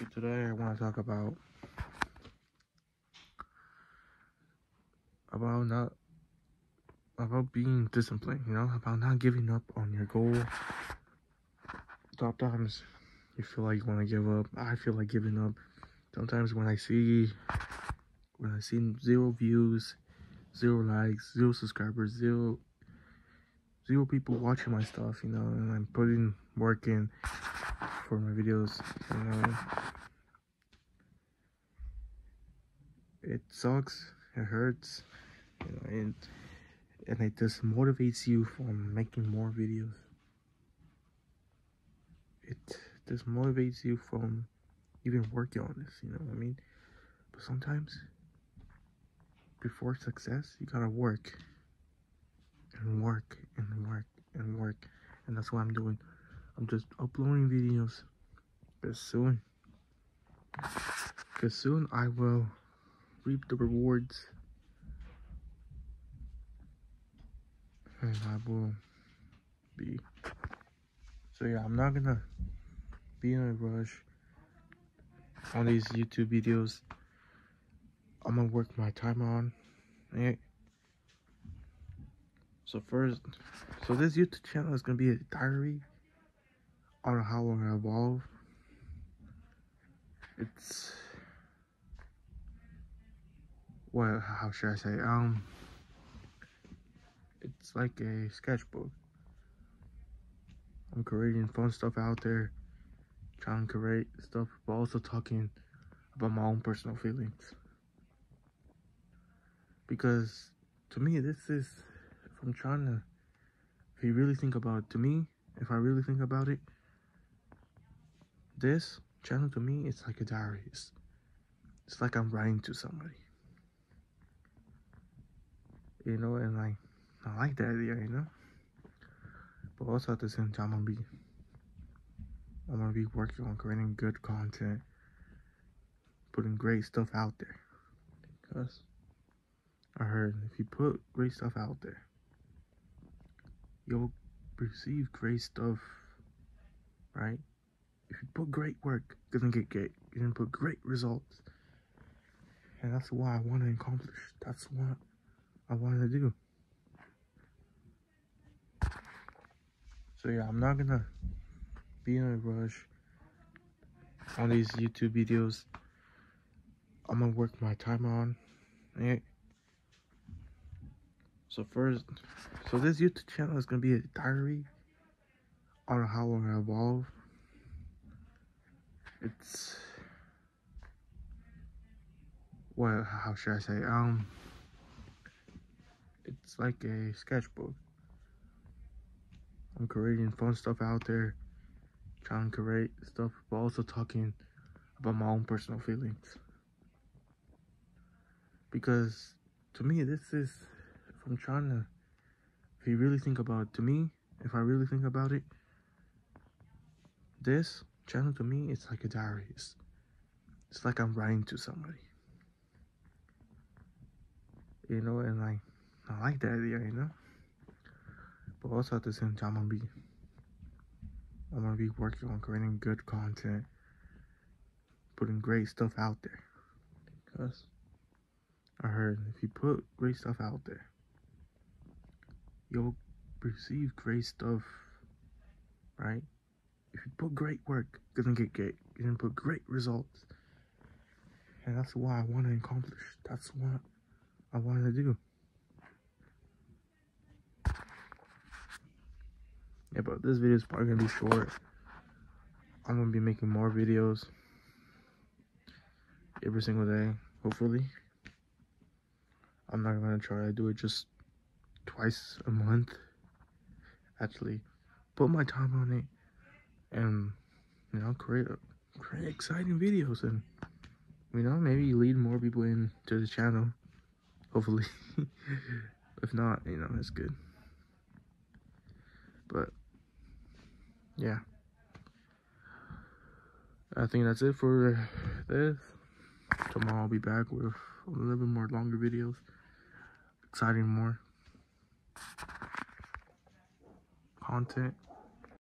So today I want to talk about about not about being disciplined, you know, about not giving up on your goal. Sometimes you feel like you want to give up. I feel like giving up. Sometimes when I see when I see zero views, zero likes, zero subscribers, zero zero people watching my stuff, you know, and I'm putting work in for my videos, you know. It sucks, it hurts, you know, and and it just motivates you from making more videos. It just motivates you from even working on this, you know what I mean? But sometimes before success, you gotta work and work and work and work, and that's what I'm doing. I'm just uploading videos, but soon, because soon I will reap the rewards, and I will be. So yeah, I'm not gonna be in a rush on these YouTube videos. I'm gonna work my time on it. So first, so this YouTube channel is gonna be a diary on how I evolve. It's what? How should I say? Um, it's like a sketchbook. I'm creating fun stuff out there, trying to create stuff, but also talking about my own personal feelings because to me this is if i'm trying to if you really think about it to me if i really think about it this channel to me it's like a diary. It's, it's like i'm writing to somebody. You know and like i like that idea you know? But also at the same time i'm gonna be i'm gonna be working on creating good content putting great stuff out there. Because I heard if you put great stuff out there, you'll receive great stuff, right? You put great work, you're gonna get great. You're gonna put great results. And that's what I want to accomplish. That's what I want to do. So yeah, I'm not gonna be in a rush on these YouTube videos. I'm gonna work my time on it. So first, so this YouTube channel is gonna be a diary on how I evolve. It's what? How should I say? Um, it's like a sketchbook. I'm creating fun stuff out there, trying to create stuff, but also talking about my own personal feelings. Because to me, this is if I'm trying to, if you really think about it, to me, if I really think about it, this channel to me, it's like a diary. It's, it's like I'm writing to somebody. You know, and like, I like that idea, you know? But also at the same time, I'm gonna be, I'm gonna be working on creating good content, putting great stuff out there. Because I heard if you put great stuff out there, you'll receive great stuff, right? If you put great work, you're gonna get great. You're gonna put great results. And that's what I want to accomplish. That's what I want to do. Yeah, but this video is probably gonna be short. I'm gonna be making more videos every single day, hopefully. I'm not gonna try to do it just twice a month. Actually, put my time on it and you know create create exciting videos and you know maybe lead more people into the channel. Hopefully, if not, you know that's good. But yeah, I think that's it for this. Tomorrow I'll be back with a little bit more longer videos, exciting more content